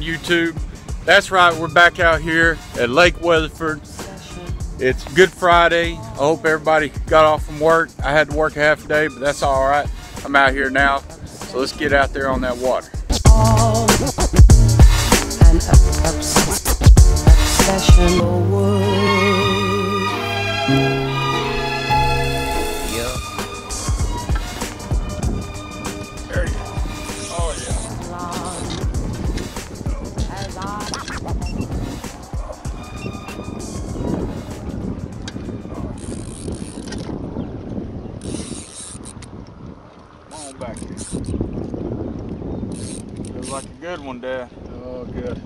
on YouTube? That's right, we're back out here at Lake Weatherford. It's Good Friday. I hope everybody got off from work. I had to work a half day, but that's all right. I'm out here now. So let's get out there on that water. An obsession. One, Dad. Oh, good.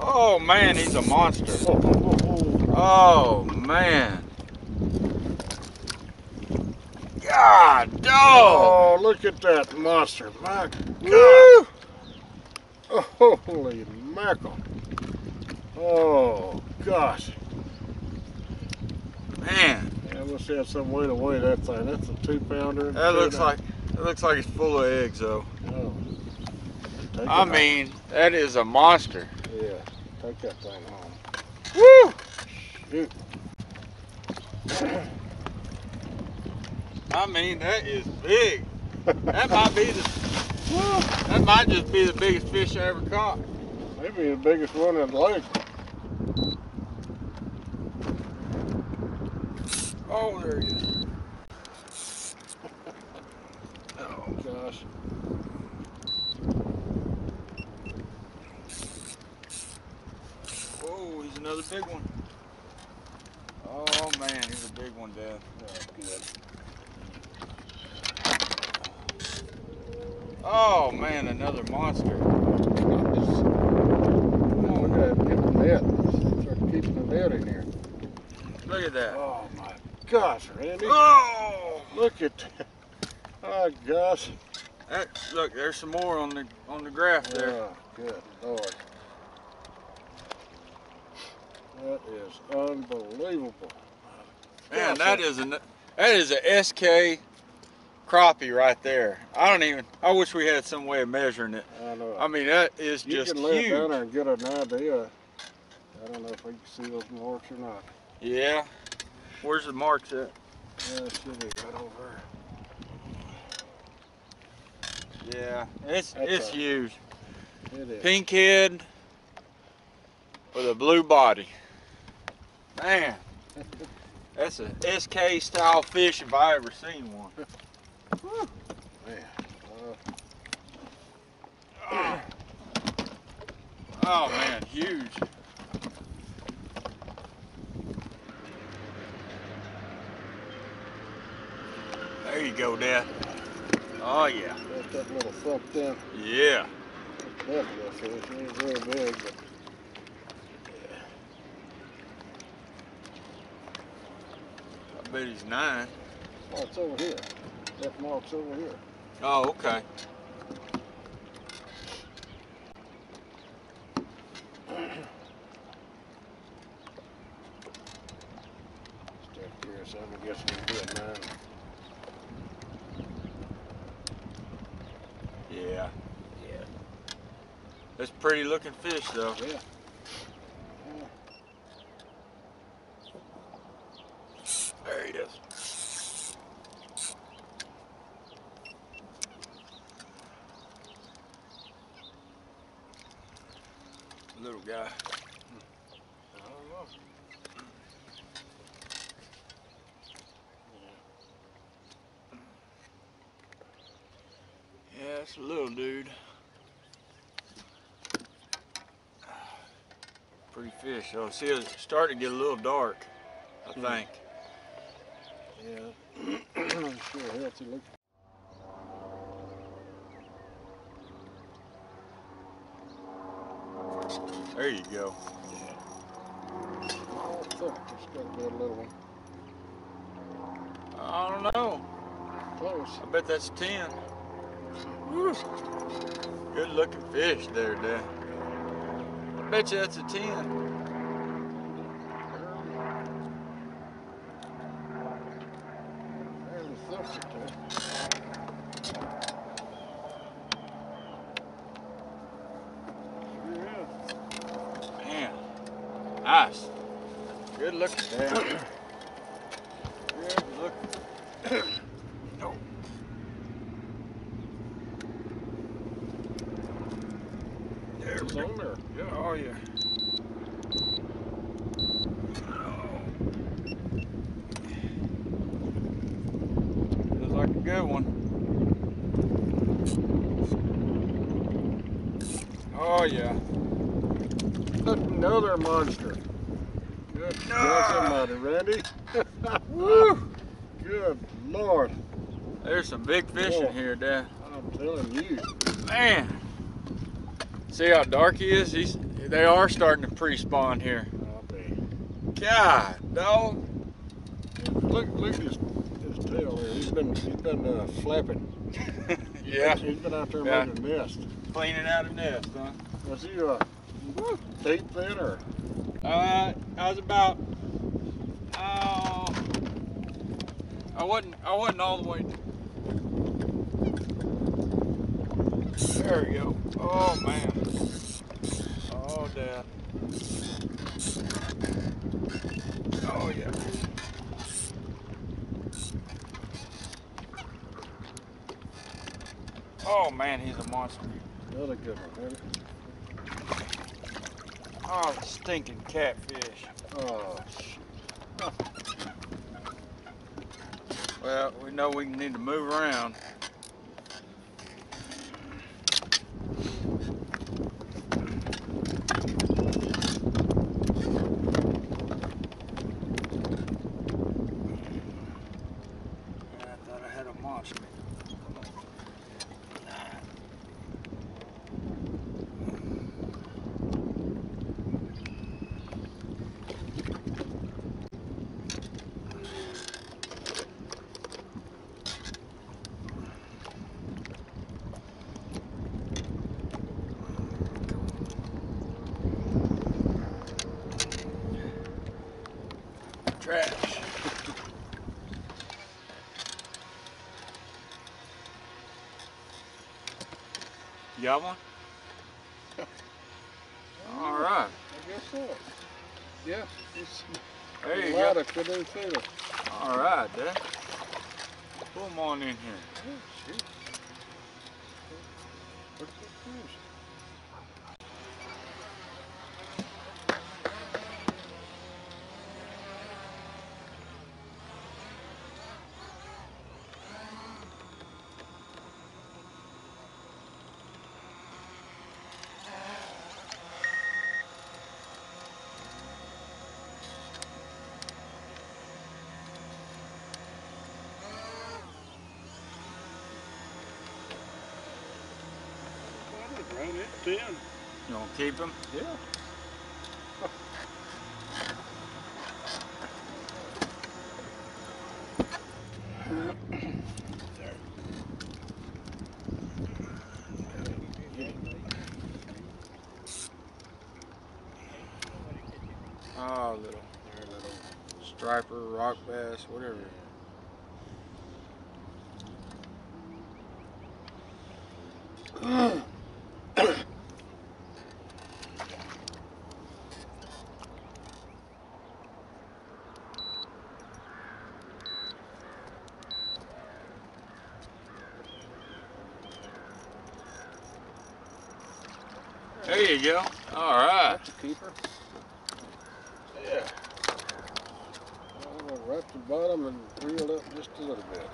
Oh man, he's a monster. Oh, man. God, dog. oh, look at that monster. My! God. Oh, holy mackerel. Oh, gosh. Man, I must have some way to weigh that thing. That's a two pounder. that two looks like it looks like it's full of eggs though. Oh. Take I it- mean, that is a monster. Yeah, take that thing home. Woo! Shoot. I mean, that is big. That might be the that might just be the biggest fish I ever caught. Maybe the biggest one in the lake. Oh, there he is. Oh, gosh. Whoa, he's another big one. Oh man, he's a big one, Dad. Oh, good. Oh man, another monster. Come on, look at that. Get the net. Start keeping the net in here. Look at that. Oh, my gosh, Randy. Oh! Look at that. Oh, gosh. That, look, there's some more on the on the graph there. Oh, good Lord. That is unbelievable. Man, that is an that is a SK crappie right there. I don't even. I wish we had some way of measuring it. I know. I mean, that is you just can lay it down there and get an idea. I don't know if we can see those marks or not. Yeah. Where's the marks at? Yeah, it should be right over there. Yeah, it's That's it's a- huge. It is. Pink head with a blue body. Man, that's a SK style fish if I ever seen one. Man. Uh, oh man, huge. There you go, Dad. Oh yeah. Uh, got that in. Yeah. That little fish. It ain't real big, but I bet he's nine. oh, it's over here. That mark's over here. Oh, okay. Step here, so I'm guessing we can do it nine. Yeah. Yeah. That's looking fish though. Yeah. There he is. Little guy. I don't know. Yeah, it's a little dude. Pretty fish though. See, it's starting to get a little dark, I hmm. think. Yeah. sure healthy look. There you go. Oh, fuck. It's got to be little one. I don't know. Close. I bet that's 10. Woo. Good looking fish there, Dad bet you that's a 10. Man, nice. Good looking. Good looking. Oh yeah. Another monster. Good Ah. Somebody, Randy. Woo! Good Lord. There's some big fish in Oh. here, Dad. I'm telling you. Man. See how dark he is? He's they are starting to pre-spawn here. God, dog. Look, look at his, his tail there. He's been, he's been uh, flapping. Yeah. He's been out there Yeah. making a nest. Cleaning out a nest, huh? Was he a deep then or? Uh, I was about. Oh, I wasn't. I wasn't all the way. There we go. Oh man. Oh dad. Oh yeah. Oh man, he's a monster. Another good one, Randy. Oh, stinking catfish. Oh, shoot. Well, we know we need to move around. I thought I had a monster. Trash. You got one? All right. I guess so. Yeah, it's There a you go. All right, Dad. Pull them on in here. 10. You want to keep them? Yeah. Oh, little, little striper, rock bass, whatever. There you go. All right. That's a keeper. Yeah. I'm gonna wrap the bottom and reel up just a little bit.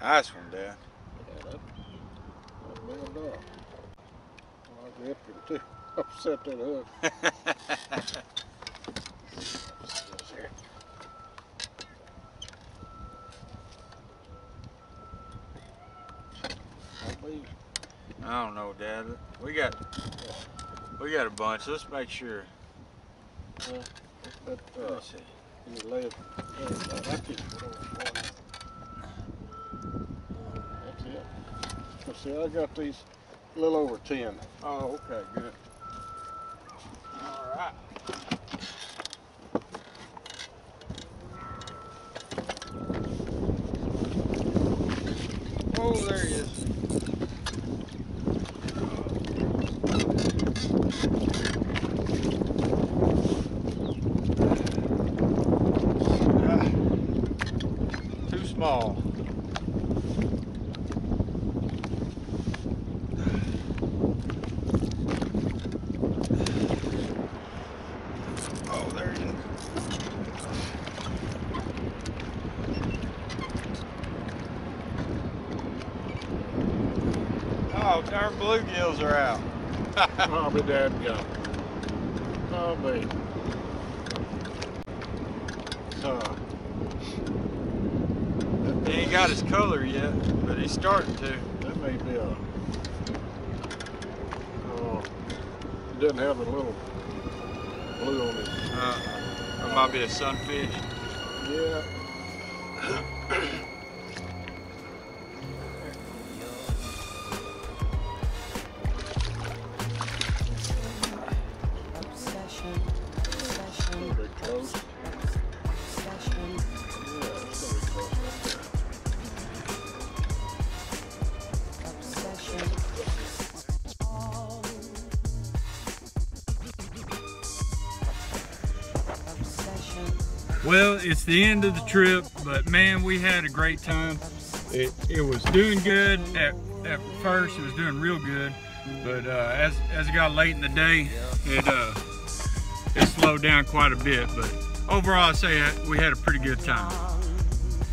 Nice one, Dad. Yeah, that, that nailed up. Oh, I gripped him too. Upset that hook. I don't know, Dad. We got we got a bunch. Let's make sure. But, uh, Let's see. you lay it, lay it like that, you put it on the floor. That's it. Let's See, I got these a little over 10. Oh, okay, good. All right. Oh, there he is. Ah, Too small. Oh, there he is. Oh, darn bluegills are out. I'll be dead gum. I'll be. Uh, he ain't got his color yet, but he's starting to. that may be a. Oh, it doesn't have a little blue on it. Uh, that might be a sunfish. Yeah. Well, it's the end of the trip, but man, we had a great time. It, it was doing good at, at first. It was doing real good, but uh, as as it got late in the day, it uh, it slowed down quite a bit. But overall, I'd say we had a pretty good time.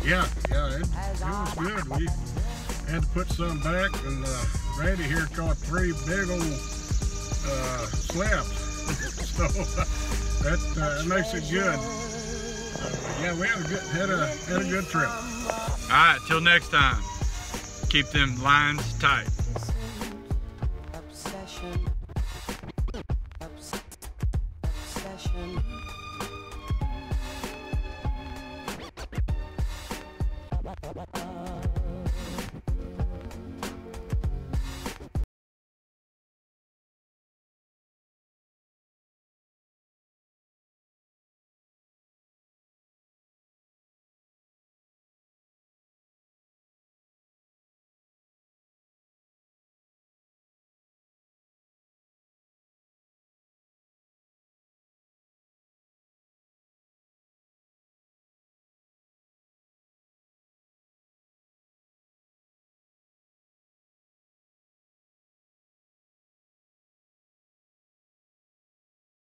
Yeah, yeah, it, it was good. We had to put some back, and uh, Randy here caught three big old uh, slabs. so that, uh, that makes it good. Yeah, we had a good, had a, had a good trip. All right, till next time, keep them lines tight. Obsession. Obsession.